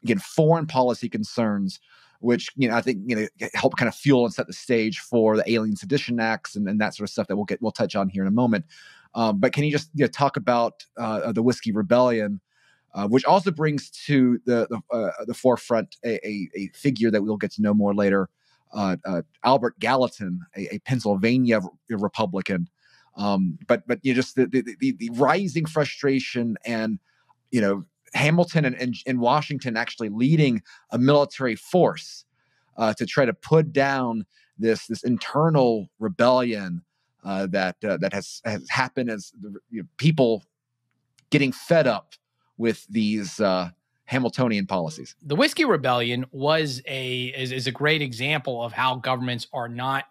again foreign policy concerns which you know I think you know help kind of fuel and set the stage for the Alien Sedition Acts and, and that sort of stuff that we'll get we'll touch on here in a moment. Um, but can you just you know, talk about uh, the Whiskey Rebellion, uh, which also brings to the the, uh, the forefront a, a, a, figure that we'll get to know more later, uh, uh, Albert Gallatin, a, a Pennsylvania Republican um, but but you just the, the, the the rising frustration and you know Hamilton and, and, and Washington actually leading a military force uh, to try to put down this this internal rebellion uh, that uh, that has has happened as the, you know, people getting fed up with these uh, Hamiltonian policies. The Whiskey Rebellion was a is, is a great example of how governments are not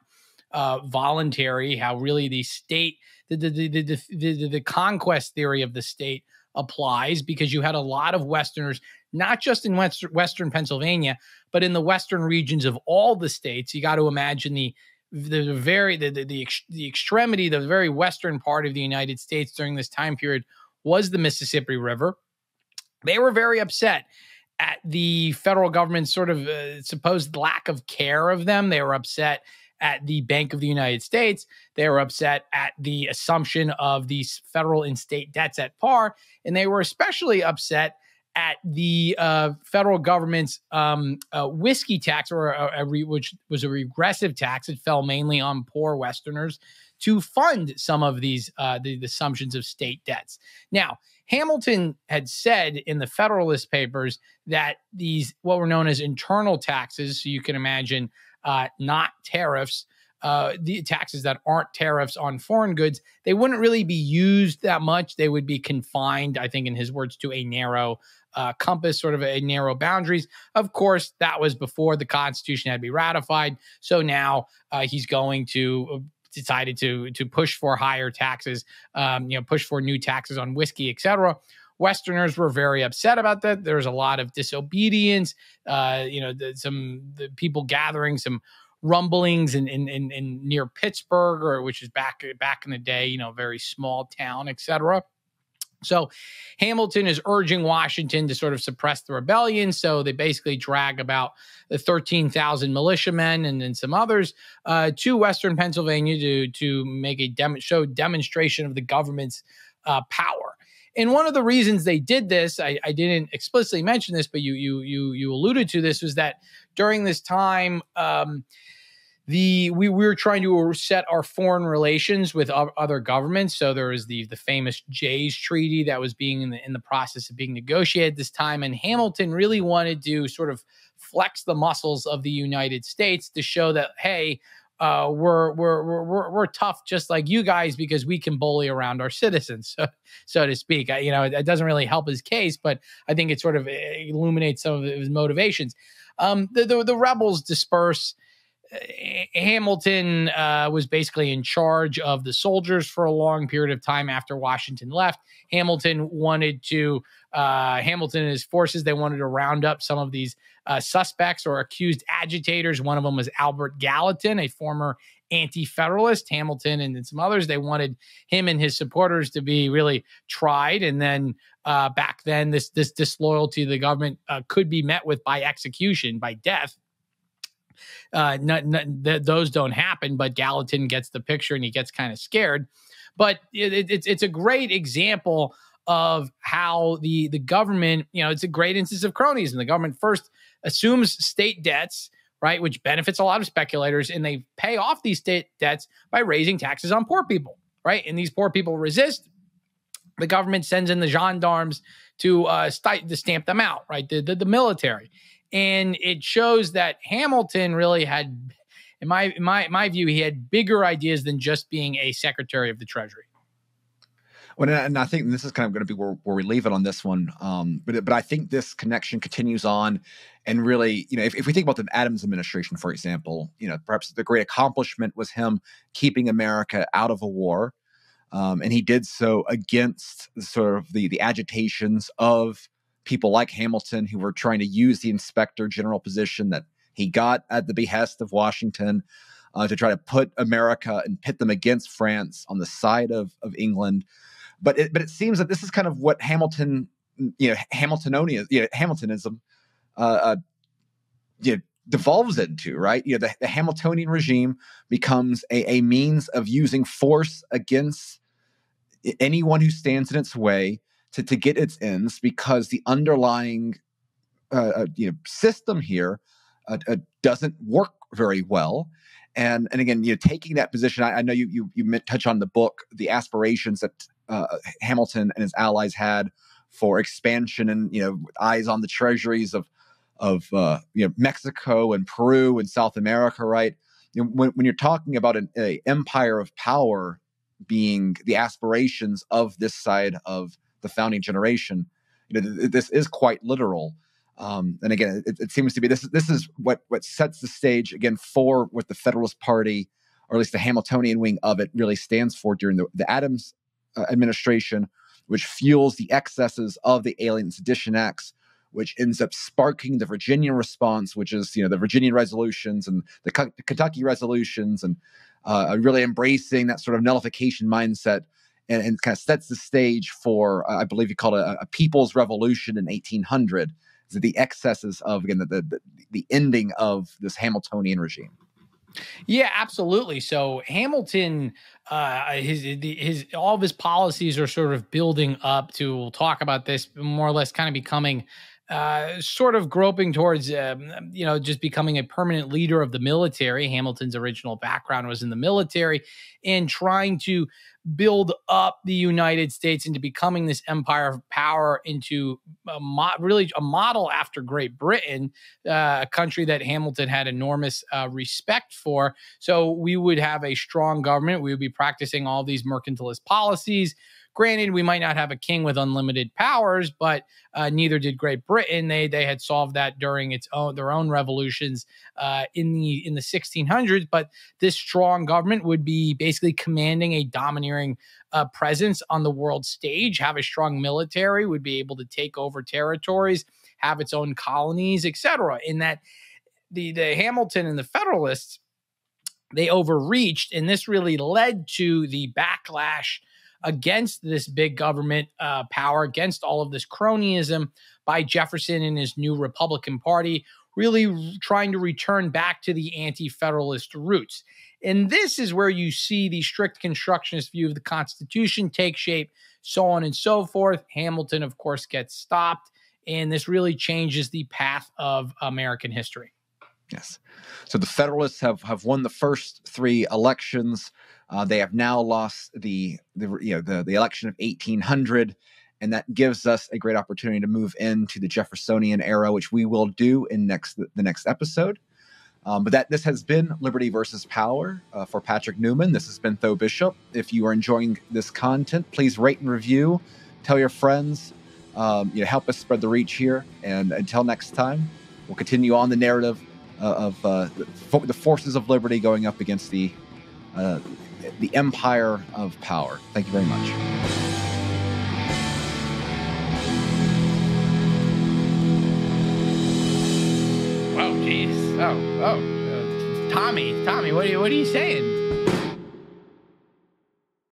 uh, voluntary, how really the state, the the, the, the, the, the conquest theory of the state applies because you had a lot of Westerners, not just in West, Western Pennsylvania, but in the Western regions of all the states. You got to imagine the the very the, the the the extremity, the very western part of the United States during this time period was the Mississippi River. They were very upset at the federal government's sort of uh, supposed lack of care of them. They were upset at the Bank of the United States. They were upset at the assumption of these federal and state debts at par. And they were especially upset at the uh, federal government's um, uh, whiskey tax, or a, a re- which was a regressive tax. It fell mainly on poor Westerners to fund some of these uh, the, the assumptions of state debts. Now, Hamilton had said in the Federalist Papers that these what were known as internal taxes, so you can imagine uh, not tariffs, uh, the taxes that aren't tariffs on foreign goods, they wouldn't really be used that much. They would be confined, I think, in his words, to a narrow uh, compass, sort of a narrow boundaries. Of course, that was before the Constitution had to be ratified. So now uh, he's going to uh, decided to to push for higher taxes, um, you know, push for new taxes on whiskey, etc. Westerners were very upset about that. There was a lot of disobedience. Uh, you know, the, some the people gathering, some rumblings in, in, in, in near Pittsburgh, or which is back back in the day, you know, very small town, etc. So Hamilton is urging Washington to sort of suppress the rebellion. So they basically drag about the 13,000 militiamen and then some others uh, to Western Pennsylvania to, to make a dem- show demonstration of the government's uh, power. And one of the reasons they did this, I, I, didn't explicitly mention this, but you you you you alluded to this, was that during this time, um, the we, we were trying to set our foreign relations with other governments. So there was the the famous Jay's Treaty that was being in the in the process of being negotiated this time, and Hamilton really wanted to sort of flex the muscles of the United States to show that hey. Uh, we're, we're we're we're tough just like you guys because we can bully around our citizens, so, so to speak. I, you know, it, it doesn't really help his case, but I think it sort of eh, illuminates some of his motivations. Um, the, the, the rebels disperse Hamilton uh, was basically in charge of the soldiers for a long period of time after Washington left. Hamilton wanted to, uh, Hamilton and his forces, they wanted to round up some of these uh, suspects or accused agitators. One of them was Albert Gallatin, a former anti federalist. Hamilton and some others, they wanted him and his supporters to be really tried. And then uh, back then, this, this disloyalty to the government uh, could be met with by execution, by death uh, not, not, th- those don't happen, but Gallatin gets the picture and he gets kind of scared. But it, it, it's it's a great example of how the the government, you know, it's a great instance of cronyism. The government first assumes state debts, right, which benefits a lot of speculators, and they pay off these state debts by raising taxes on poor people, right? And these poor people resist. The government sends in the gendarmes to uh, st- to stamp them out, right? The, the, the military, and it shows that Hamilton really had, in my in my my view, he had bigger ideas than just being a Secretary of the Treasury. Well, and I think this is kind of going to be where, where we leave it on this one. Um, but but I think this connection continues on, and really, you know, if, if we think about the Adams administration, for example, you know, perhaps the great accomplishment was him keeping America out of a war, um, and he did so against sort of the the agitations of people like Hamilton who were trying to use the inspector general position that he got at the behest of Washington uh, to try to put America and pit them against France on the side of, of England. But it, but it seems that this is kind of what Hamilton, you know, Hamiltonian, you know, Hamiltonism, uh, uh, you know, devolves into, right? You know, the, the Hamiltonian regime becomes a, a means of using force against anyone who stands in its way to, to get its ends because the underlying uh, uh, you know system here uh, uh, doesn't work very well. And and again, you know, taking that position, I, I know you you you touch on the book, the aspirations that uh, Hamilton and his allies had for expansion, and you know, eyes on the treasuries of of uh, you know Mexico and Peru and South America, right? You know, when, when you're talking about an empire of power being the aspirations of this side of the founding generation. You know, this is quite literal. Um, and again, it, it, seems to be this. This is what what sets the stage again for what the Federalist Party, or at least the Hamiltonian wing of it, really stands for during the, the Adams uh, administration, which fuels the excesses of the Alien Sedition Acts, which ends up sparking the Virginia response, which is you know the Virginia resolutions and the, the Kentucky resolutions, and uh, really embracing that sort of nullification mindset, and, and kind of sets the stage for uh, I believe you called it a, a, people's revolution in 1800. So the excesses of again the, the the ending of this Hamiltonian regime. Yeah, absolutely. So Hamilton, uh, his his all of his policies are sort of building up to. We'll talk about this more or less, kind of becoming uh, sort of groping towards, um, you know, just becoming a permanent leader of the military. Hamilton's original background was in the military and trying to build up the United States into becoming this empire of power into a mo- really a model after Great Britain, uh, a country that Hamilton had enormous uh, respect for. So we would have a strong government. We would be practicing all these mercantilist policies. Granted, we might not have a king with unlimited powers, but uh, neither did Great Britain. They they had solved that during its own their own revolutions uh, in the in the 1600s. But this strong government would be basically commanding a domineering uh, presence on the world stage, have a strong military, would be able to take over territories, have its own colonies, etc. In that the the Hamilton and the Federalists they overreached, and this really led to the backlash against this big government uh, power, against all of this cronyism by Jefferson and his new Republican Party, really trying to return back to the anti federalist roots. And this is where you see the strict constructionist view of the Constitution take shape, so on and so forth. Hamilton, of course, gets stopped. And this really changes the path of American history. Yes. So the Federalists have, have won the first three elections. Uh, they have now lost the the you know the the election of 1800, and that gives us a great opportunity to move into the Jeffersonian era, which we will do in next the next episode. Um, but that this has been Liberty versus Power uh, for Patrick Newman. This has been Tho Bishop. If you are enjoying this content, please rate and review. Tell your friends. Um, you know, help us spread the reach here. And until next time, we'll continue on the narrative of uh, the, forces of liberty going up against the uh, the empire of power. Thank you very much. Oh, jeez. Oh, oh. Uh, Tommy, Tommy, what are you, what are you saying?